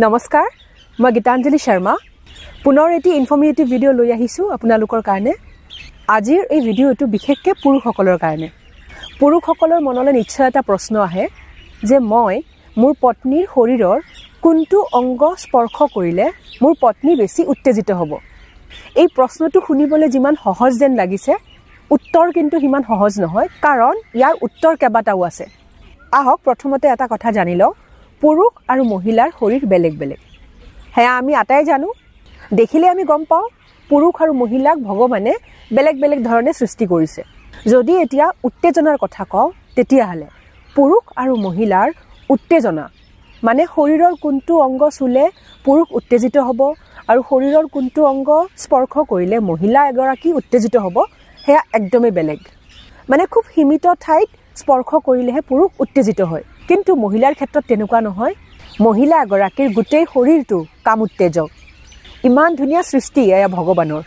নমস্কাৰ মই গীতাঞ্জলি শৰ্মা। পুনৰ এটি ইনফৰ্মেটিভ ভিডিঅ' লৈ আহিছোঁ আপোনালোকৰ কাৰণে। আজিৰ এই ভিডিঅ'টো বিশেষকৈ পুৰুষসকলৰ কাৰণে। পুৰুষসকলৰ মনলৈ নিশ্চয় এটা প্ৰশ্ন আহে যে মই মোৰ পত্নীৰ শৰীৰৰ কোনটো অংগ স্পৰ্শ কৰিলে মোৰ পত্নী বেছি উত্তেজিত হ'ব? এই প্ৰশ্নটো শুনিবলৈ যিমান সহজ যেন লাগিছে উত্তৰ কিন্তু সিমান সহজ নহয় কাৰণ ইয়াৰ উত্তৰ কেইবাটাও আছে। আহক প্ৰথমতে এটা কথা জানি লওঁ। পুৰুষ আৰু মহিলাৰ শৰীৰ বেলেগ বেলেগ। সেয়া আমি আটাই জানো। দেখিলে আমি গম পাওঁ পুৰুষ আৰু মহিলাক ভগৱানে বেলেগ বেলেগ ধৰণে সৃষ্টি কৰিছে। যদি এতিয়া উত্তেজনাৰ কথা কওঁ তেতিয়াহ'লে পুৰুষ আৰু মহিলাৰ উত্তেজনা মানে শৰীৰৰ কোনটো অংগ চুলে পুৰুষ উত্তেজিত হ'ব আৰু শৰীৰৰ কোনটো অংগ স্পৰ্শ কৰিলে মহিলা এগৰাকী উত্তেজিত হ'ব সেয়া একদমেই বেলেগ। মানে খুব সীমিত ঠাইত স্পৰ্শ কৰিলেহে পুৰুষ উত্তেজিত হয়। কিন্তু মহিলাৰ ক্ষেত্ৰত তেনেকুৱা নহয়। মহিলা এগৰাকীৰ গোটেই শৰীৰটো কাম উত্তেজক। ইমান ধুনীয়া সৃষ্টি এয়া ভগৱানৰ।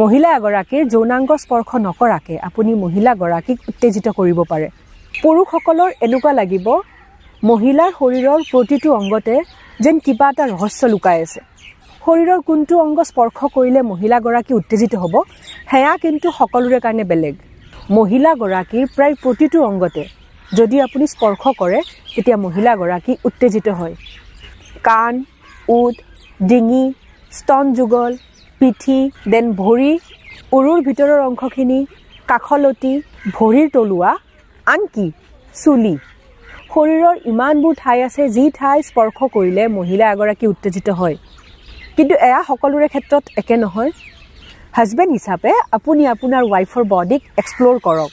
মহিলা এগৰাকীৰ যৌনাংগ স্পৰ্শ নকৰাকৈ আপুনি মহিলাগৰাকীক উত্তেজিত কৰিব পাৰে। পুৰুষসকলৰ এনেকুৱা লাগিব মহিলাৰ শৰীৰৰ প্ৰতিটো অংগতে যেন কিবা এটা ৰহস্য লুকাই আছে। শৰীৰৰ কোনটো অংগ স্পৰ্শ কৰিলে মহিলাগৰাকী উত্তেজিত হ'ব সেয়া কিন্তু সকলোৰে কাৰণে বেলেগ। মহিলাগৰাকীৰ প্ৰায় প্ৰতিটো অংগতে যদি আপুনি স্পৰ্শ কৰে তেতিয়া মহিলাগৰাকী উত্তেজিত হয়। কাণ উঠ ডিঙি স্তন যুগল পিঠি দেন ভৰি উৰুৰ ভিতৰৰ অংশখিনি কাষলতি ভৰিৰ তলুৱা আনকি চুলি। শৰীৰৰ ইমানবোৰ ঠাই আছে যি ঠাই স্পৰ্শ কৰিলে মহিলা এগৰাকী উত্তেজিত হয়। কিন্তু এয়া সকলোৰে ক্ষেত্ৰত একে নহয়। হাজবেণ্ড হিচাপে আপুনি আপোনাৰ ৱাইফৰ বডিক এক্সপ্ল'ৰ কৰক।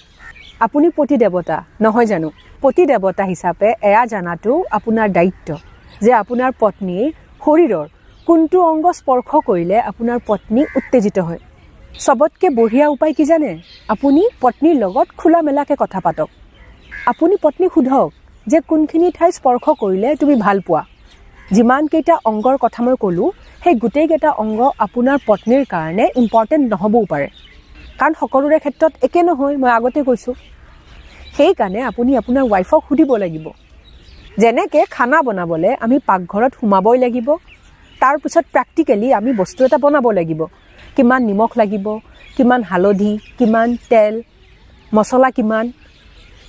আপুনি পতি দেৱতা নহয় জানো? পতি দেৱতা হিচাপে এয়া জনাটো আপোনাৰ দায়িত্ব যে আপোনাৰ পত্নীৰ শৰীৰৰ কোনটো অংগ স্পৰ্শ কৰিলে আপোনাৰ পত্নী উত্তেজিত হয়। চবতকৈ বঢ়িয়া উপায় কি জানে? আপুনি পত্নীৰ লগত খোলা মেলাকৈ কথা পাতক। আপুনি পত্নীক সোধক যে কোনখিনি ঠাই স্পৰ্শ কৰিলে তুমি ভাল পোৱা। যিমানকেইটা অংগৰ কথা মই ক'লোঁ সেই গোটেইকেইটা অংগ আপোনাৰ পত্নীৰ কাৰণে ইম্পৰ্টেণ্ট নহ'বও পাৰে। কাৰণ সকলোৰে ক্ষেত্ৰত একে নহয় মই আগতে কৈছোঁ। সেইকাৰণে আপুনি আপোনাৰ ৱাইফক সুধিব লাগিব। যেনেকৈ খানা বনাবলৈ আমি পাকঘৰত সোমাবই লাগিব তাৰপিছত প্ৰেক্টিকেলি আমি বস্তু এটা বনাব লাগিব। কিমান নিমখ লাগিব কিমান হালধি কিমান তেল মছলা কিমান।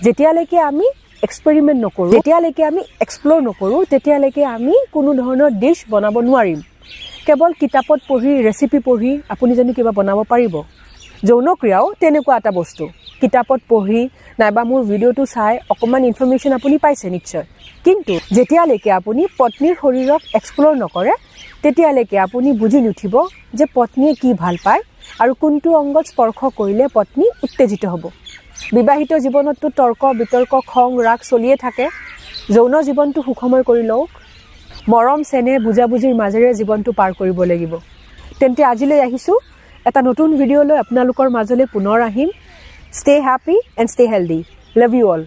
যেতিয়ালৈকে আমি এক্সপেৰিমেণ্ট নকৰোঁ যেতিয়ালৈকে আমি এক্সপ্ল'ৰ নকৰোঁ তেতিয়ালৈকে আমি কোনো ধৰণৰ ডিছ বনাব নোৱাৰিম। কেৱল কিতাপত পঢ়ি ৰেচিপি পঢ়ি আপুনি জানো কিবা বনাব পাৰিব। যৌনক্ৰিয়াও তেনেকুৱা এটা বস্তু। কিতাপত পঢ়ি নাইবা মোৰ ভিডিঅ'টো চাই অকণমান ইনফৰ্মেশ্যন আপুনি পাইছে নিশ্চয়। কিন্তু যেতিয়ালৈকে আপুনি পত্নীৰ শৰীৰক এক্সপ্ল'ৰ নকৰে তেতিয়ালৈকে আপুনি বুজি নুঠিব যে পত্নীয়ে কি ভাল পায় আৰু কোনটো অংগত স্পৰ্শ কৰিলে পত্নী উত্তেজিত হ'ব। বিবাহিত জীৱনততো তৰ্ক বিতৰ্ক খং ৰাগ চলিয়ে থাকে। যৌন জীৱনটো সুখময় কৰি লওক। মৰম চেনেহ বুজাবুজিৰ মাজেৰে জীৱনটো পাৰ কৰিব লাগিব। তেন্তে আজিলৈ আহিছোঁ। এটা নতুন ভিডিঅ' লৈ আপোনালোকৰ মাজলৈ পুনৰ আহিম। Stay happy and stay healthy love you all